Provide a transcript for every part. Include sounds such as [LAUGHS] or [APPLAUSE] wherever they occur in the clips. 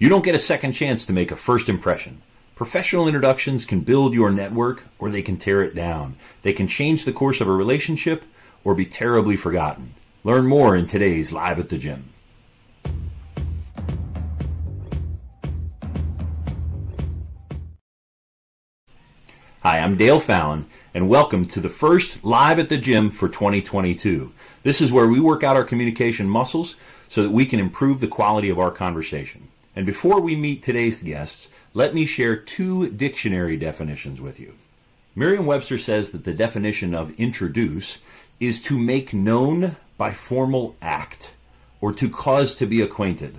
You don't get a second chance to make a first impression. Professional introductions can build your network or they can tear it down. They can change the course of a relationship or be terribly forgotten. Learn more in today's Live at the Gym. Hi, I'm Dale Fallon, and welcome to the first Live at the Gym for 2022. This is where we work out our communication muscles so that we can improve the quality of our conversation. And before we meet today's guests, let me share two dictionary definitions with you. Merriam Webster says that the definition of introduce is to make known by formal act or to cause to be acquainted.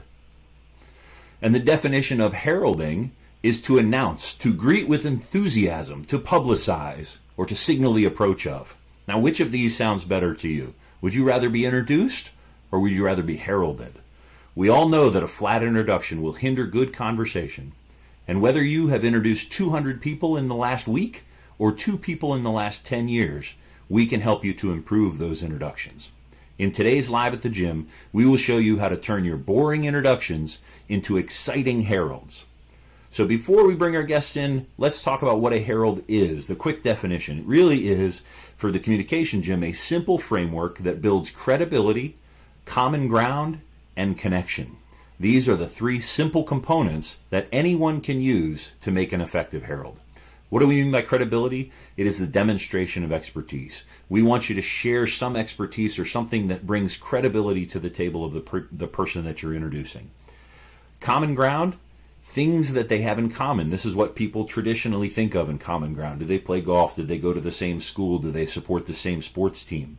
And the definition of heralding is to announce, to greet with enthusiasm, to publicize, or to signal the approach of. Now, which of these sounds better to you? Would you rather be introduced or would you rather be heralded? We all know that a flat introduction will hinder good conversation. And whether you have introduced 200 people in the last week or two people in the last 10 years, we can help you to improve those introductions. In today's Live at the Gym, we will show you how to turn your boring introductions into exciting heralds. So before we bring our guests in, let's talk about what a herald is. The quick definition. It really is, for the communication gym, a simple framework that builds credibility, common ground, and connection. These are the three simple components that anyone can use to make an effective herald. What do we mean by credibility? It is the demonstration of expertise. We want you to share some expertise or something that brings credibility to the table of the, per- the person that you're introducing. Common ground, things that they have in common. This is what people traditionally think of in common ground. Do they play golf? Did they go to the same school? Do they support the same sports team?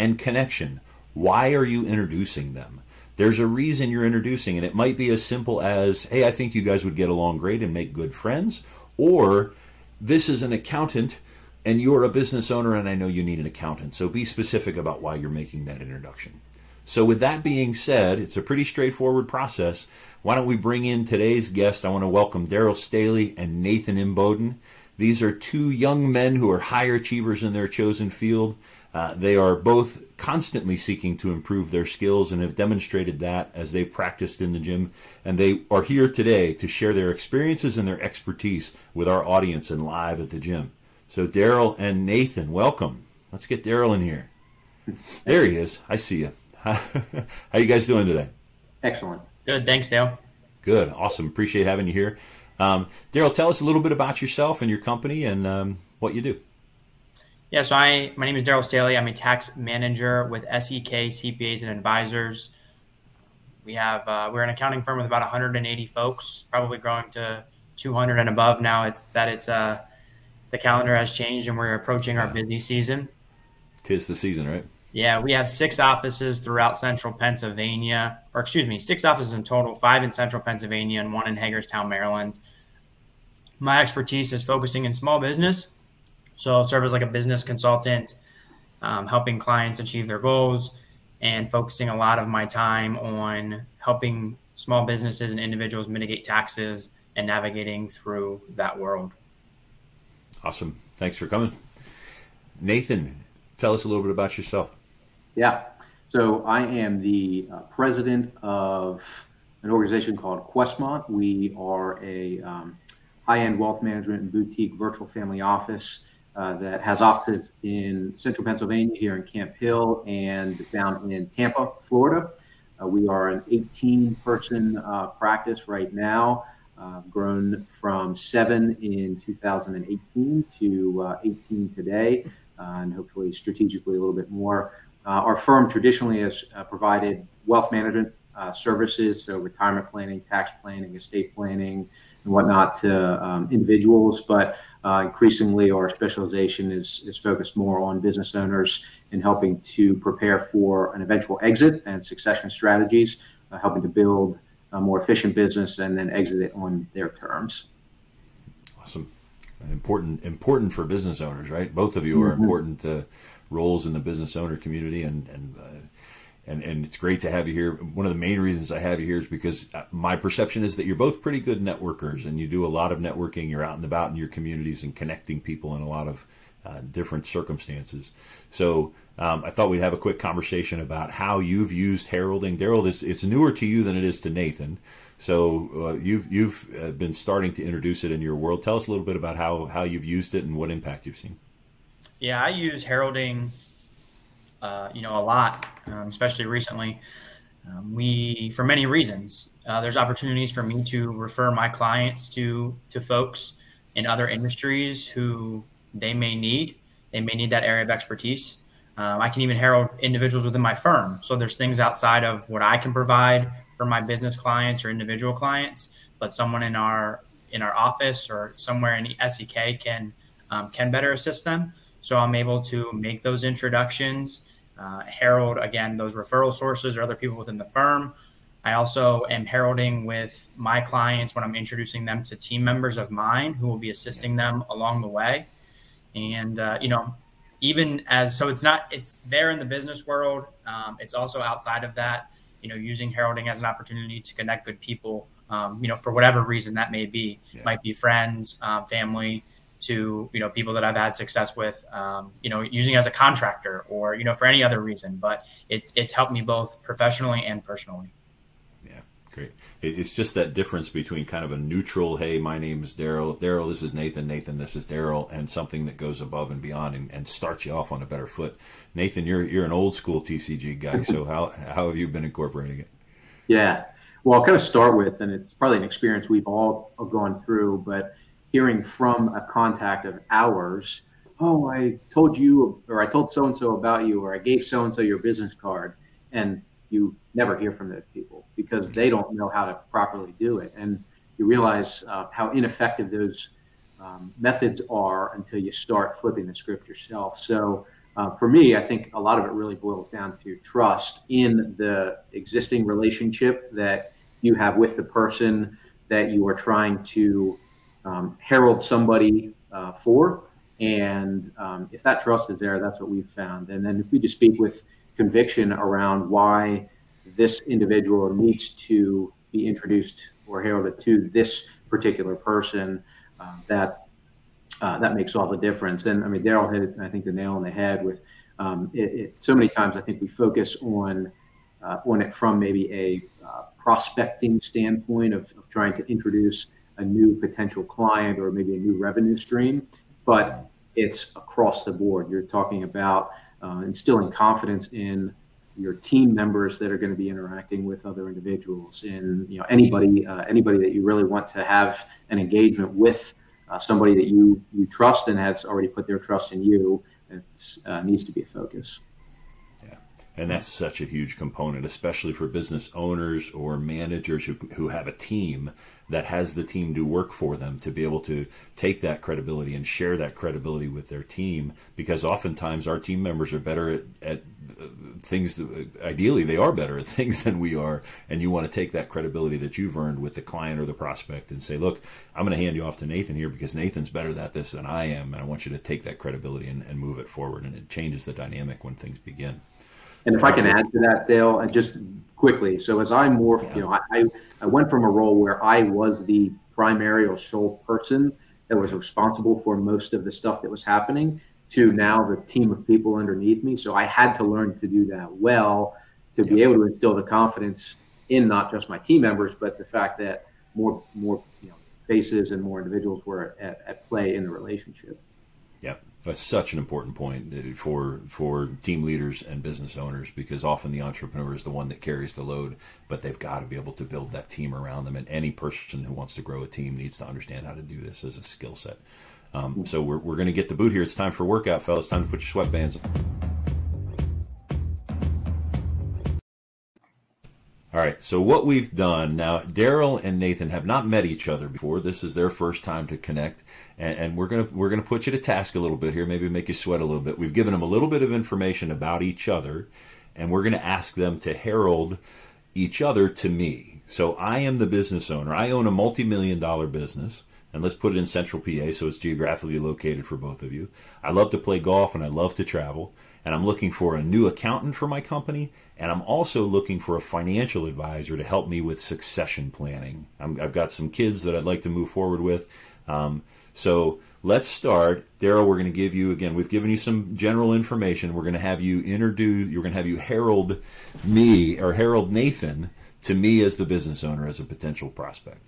And connection. Why are you introducing them? There's a reason you're introducing, and it might be as simple as, hey, I think you guys would get along great and make good friends, or this is an accountant and you're a business owner and I know you need an accountant. So be specific about why you're making that introduction. So, with that being said, it's a pretty straightforward process. Why don't we bring in today's guest? I want to welcome Daryl Staley and Nathan Imboden. These are two young men who are high achievers in their chosen field. Uh, they are both constantly seeking to improve their skills and have demonstrated that as they've practiced in the gym. And they are here today to share their experiences and their expertise with our audience and live at the gym. So, Daryl and Nathan, welcome. Let's get Daryl in here. There he is. I see you. [LAUGHS] How you guys doing today? Excellent. Good. Thanks, Dale. Good. Awesome. Appreciate having you here. Um, Daryl, tell us a little bit about yourself and your company and um, what you do. Yeah, so I my name is Daryl Staley. I'm a tax manager with SEK CPAs and Advisors. We have uh, we're an accounting firm with about 180 folks, probably growing to 200 and above now. It's that it's uh, the calendar has changed and we're approaching our busy season. Tis the season, right? Yeah, we have six offices throughout central Pennsylvania, or excuse me, six offices in total, five in central Pennsylvania and one in Hagerstown, Maryland. My expertise is focusing in small business so I'll serve as like a business consultant, um, helping clients achieve their goals and focusing a lot of my time on helping small businesses and individuals mitigate taxes and navigating through that world. Awesome. Thanks for coming. Nathan, tell us a little bit about yourself. Yeah. So I am the uh, president of an organization called Questmont. We are a um, high-end wealth management and boutique virtual family office uh, that has offices in central Pennsylvania, here in Camp Hill, and down in Tampa, Florida. Uh, we are an 18 person uh, practice right now, uh, grown from seven in 2018 to uh, 18 today, and hopefully strategically a little bit more. our firm traditionally has provided wealth management services, so retirement planning, tax planning, estate planning, and whatnot to um, individuals, but uh, increasingly, our specialization is, is focused more on business owners and helping to prepare for an eventual exit and succession strategies, uh, helping to build a more efficient business and then exit it on their terms. Awesome, important important for business owners, right? Both of you are mm-hmm. important uh, roles in the business owner community, and and uh, and and it's great to have you here. One of the main reasons I have you here is because uh, my perception is that you're both pretty good networkers, and you do a lot of networking. You're out and about in your communities and connecting people in a lot of uh, different circumstances. So um, I thought we'd have a quick conversation about how you've used heralding. Daryl, it's, it's newer to you than it is to Nathan. So uh, you've you've uh, been starting to introduce it in your world. Tell us a little bit about how how you've used it and what impact you've seen. Yeah, I use heralding, uh, you know, a lot, um, especially recently. Um, we, for many reasons, uh, there's opportunities for me to refer my clients to to folks in other industries who they may need. They may need that area of expertise. Um, I can even herald individuals within my firm. So there's things outside of what I can provide for my business clients or individual clients, but someone in our in our office or somewhere in the SEK can um, can better assist them. So I'm able to make those introductions, uh, herald again those referral sources or other people within the firm. I also am heralding with my clients when I'm introducing them to team members of mine who will be assisting them along the way. And uh, you know, even as so, it's not it's there in the business world. Um, it's also outside of that you know, using heralding as an opportunity to connect good people, um, you know, for whatever reason that may be, yeah. might be friends, um, family, to you know people that I've had success with, um, you know, using as a contractor or you know for any other reason. But it, it's helped me both professionally and personally. Yeah, great. It's just that difference between kind of a neutral, hey, my name is Daryl, Daryl, this is Nathan, Nathan, this is Daryl, and something that goes above and beyond and, and, starts you off on a better foot. Nathan, you're you're an old school TCG guy, so how how have you been incorporating it? Yeah, well, I'll kind of start with, and it's probably an experience we've all gone through, but hearing from a contact of ours, oh, I told you, or I told so and so about you, or I gave so and so your business card, and you never hear from those people because they don't know how to properly do it. And you realize uh, how ineffective those um, methods are until you start flipping the script yourself. So, uh, for me, I think a lot of it really boils down to trust in the existing relationship that you have with the person that you are trying to um, herald somebody uh, for. And um, if that trust is there, that's what we've found. And then if we just speak with conviction around why this individual needs to be introduced or heralded to this particular person, uh, that uh, that makes all the difference. And I mean, Daryl hit, I think, the nail on the head with um, it, it, so many times. I think we focus on uh, on it from maybe a uh, prospecting standpoint of, of trying to introduce a new potential client or maybe a new revenue stream, but it's across the board. You're talking about uh, instilling confidence in your team members that are going to be interacting with other individuals in you know anybody uh, anybody that you really want to have an engagement with uh, somebody that you you trust and has already put their trust in you it uh, needs to be a focus and that's such a huge component especially for business owners or managers who, who have a team that has the team do work for them to be able to take that credibility and share that credibility with their team. Because oftentimes our team members are better at, at uh, things that, ideally they are better at [LAUGHS] things than we are. And you want to take that credibility that you've earned with the client or the prospect and say look i'm going to hand you off to nathan here because nathan's better at this than i am and i want you to take that credibility and, and move it forward. And it changes the dynamic when things begin and if I can add to that, Dale, and just quickly. So as I morphed, you know, I, I went from a role where I was the primary or sole person that was responsible for most of the stuff that was happening to now the team of people underneath me. So I had to learn to do that well to be able to instill the confidence in not just my team members, but the fact that more more you know faces and more individuals were at, at play in the relationship. Yeah, that's such an important point uh, for for team leaders and business owners because often the entrepreneur is the one that carries the load, but they've got to be able to build that team around them. And any person who wants to grow a team needs to understand how to do this as a skill set. Um, so we're, we're going to get the boot here. It's time for workout, fellas. Time to put your sweatbands on. All right. So what we've done now, Daryl and Nathan have not met each other before. This is their first time to connect, and, and, we're gonna we're gonna put you to task a little bit here, maybe make you sweat a little bit. We've given them a little bit of information about each other, and we're gonna ask them to herald each other to me. So I am the business owner. I own a multi-million dollar business, and let's put it in Central PA, so it's geographically located for both of you. I love to play golf and I love to travel and I'm looking for a new accountant for my company, and I'm also looking for a financial advisor to help me with succession planning. i have got some kids that I'd like to move forward with. Um, so let's start. Daryl, we're going to give you again. We've given you some general information. We're going to have you introduce. You're going to have you herald me or herald Nathan to me as the business owner as a potential prospect.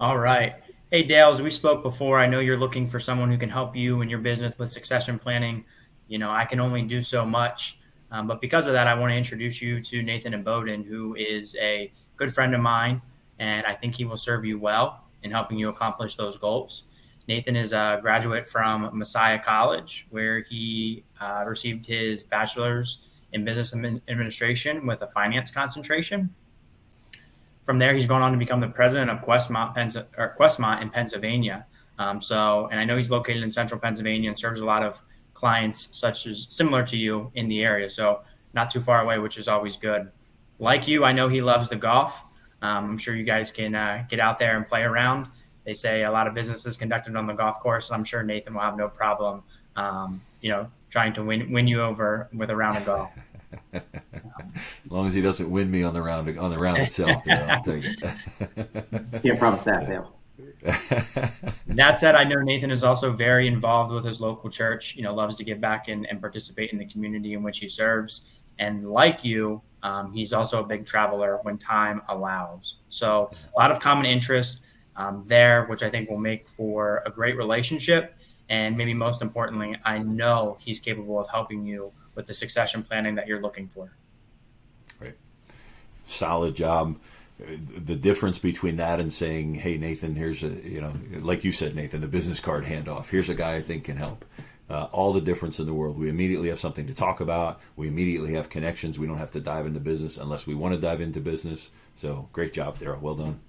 All right. Hey, Dale, as we spoke before, I know you're looking for someone who can help you in your business with succession planning. You know, I can only do so much. Um, but because of that, I want to introduce you to Nathan Imboden, who is a good friend of mine, and I think he will serve you well in helping you accomplish those goals. Nathan is a graduate from Messiah College, where he uh, received his bachelor's in business administration with a finance concentration. From there, he's gone on to become the president of Questmont, Pens- Questmont in Pennsylvania. Um, so, and I know he's located in central Pennsylvania and serves a lot of clients such as similar to you in the area. So not too far away, which is always good. Like you, I know he loves the golf. Um, I'm sure you guys can uh, get out there and play around. They say a lot of business is conducted on the golf course. And I'm sure Nathan will have no problem, um, you know, trying to win win you over with a round of golf. [LAUGHS] as long as he doesn't win me on the round on the round itself, there, I'll take it. [LAUGHS] Can't promise that, Dale. [LAUGHS] that said, I know Nathan is also very involved with his local church. You know, loves to give back and, and participate in the community in which he serves. And like you, um, he's also a big traveler when time allows. So a lot of common interest um, there, which I think will make for a great relationship. And maybe most importantly, I know he's capable of helping you with the succession planning that you're looking for. Solid job the difference between that and saying, "Hey, Nathan, here's a you know, like you said, Nathan, the business card handoff. Here's a guy I think can help." Uh, all the difference in the world. We immediately have something to talk about. We immediately have connections. We don't have to dive into business unless we want to dive into business. So great job, Daryl. Well done.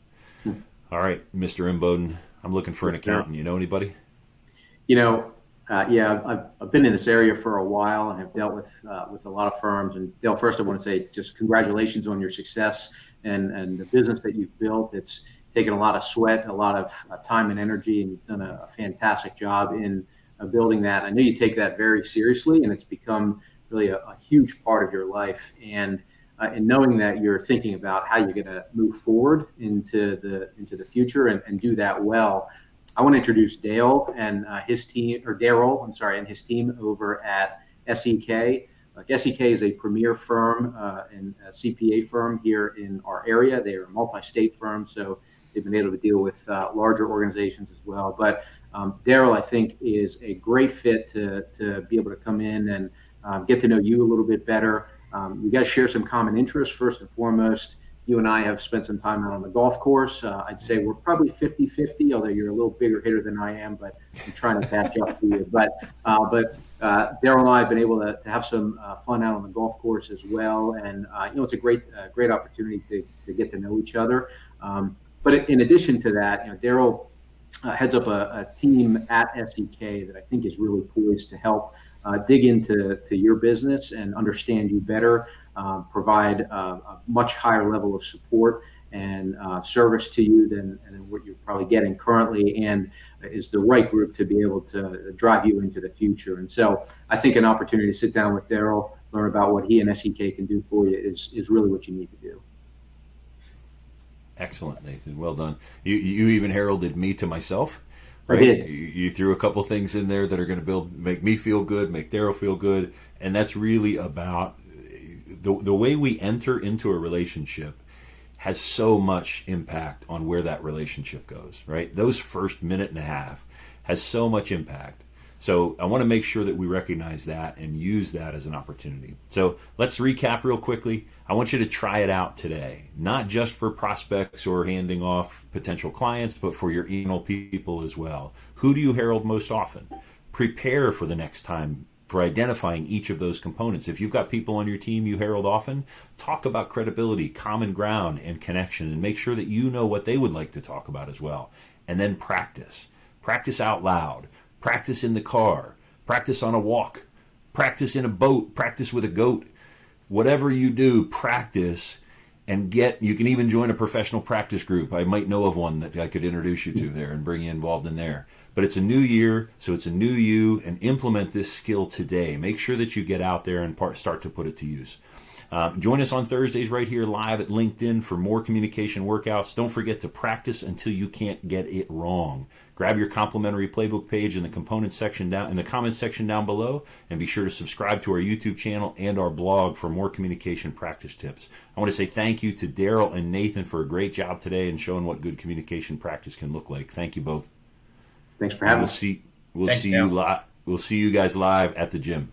Hmm. All right, Mr. Imboden, I'm looking for an accountant. You know anybody? You know, uh, yeah, I've, I've, been in this area for a while and have dealt with uh, with a lot of firms. And Dale, first I want to say just congratulations on your success and, and the business that you've built. It's taken a lot of sweat, a lot of uh, time and energy, and you've done a, a fantastic job in uh, building that. I know you take that very seriously, and it's become really a, a huge part of your life. And uh, and knowing that you're thinking about how you're going to move forward into the into the future and, and do that well. I want to introduce Dale and uh, his team, or Daryl, I'm sorry, and his team over at SEK. Like SEK is a premier firm uh, and a CPA firm here in our area. They are a multi-state firm, so they've been able to deal with uh, larger organizations as well. But um, Daryl, I think, is a great fit to, to be able to come in and um, get to know you a little bit better. Um, we guys share some common interests first and foremost you and I have spent some time out on the golf course. Uh, I'd say we're probably 50 50, although you're a little bigger hitter than I am, but I'm trying to catch up to you. But uh, but uh, Daryl and I have been able to, to have some uh, fun out on the golf course as well. And, uh, you know, it's a great uh, great opportunity to, to get to know each other. Um, but in addition to that, you know, Daryl heads up a, a, team at SEK that I think is really poised to help dig into to your business and understand you better uh, provide a, a, much higher level of support and uh, service to you than, than, what you're probably getting currently, and is the right group to be able to drive you into the future. And so, I think an opportunity to sit down with Daryl, learn about what he and SEK can do for you is is really what you need to do. Excellent, Nathan. Well done. You you even heralded me to myself. Right? I did. You, you threw a couple things in there that are going to build, make me feel good, make Daryl feel good, and that's really about the, the way we enter into a relationship has so much impact on where that relationship goes, right? Those first minute and a half has so much impact. So I want to make sure that we recognize that and use that as an opportunity. So let's recap real quickly. I want you to try it out today, not just for prospects or handing off potential clients, but for your email people as well. Who do you herald most often? Prepare for the next time for identifying each of those components. If you've got people on your team you herald often, talk about credibility, common ground, and connection, and make sure that you know what they would like to talk about as well. And then practice. Practice out loud. Practice in the car. Practice on a walk. Practice in a boat. Practice with a goat. Whatever you do, practice and get you can even join a professional practice group. I might know of one that I could introduce you to there and bring you involved in there. But it's a new year, so it's a new you, and implement this skill today. Make sure that you get out there and part, start to put it to use. Um, join us on Thursdays right here live at LinkedIn for more communication workouts. Don't forget to practice until you can't get it wrong. Grab your complimentary playbook page in the components section down in the comments section down below, and be sure to subscribe to our YouTube channel and our blog for more communication practice tips. I want to say thank you to Daryl and Nathan for a great job today and showing what good communication practice can look like. Thank you both. Thanks for having we'll us. See, we'll Thanks, see Dale. you live. We'll see you guys live at the gym.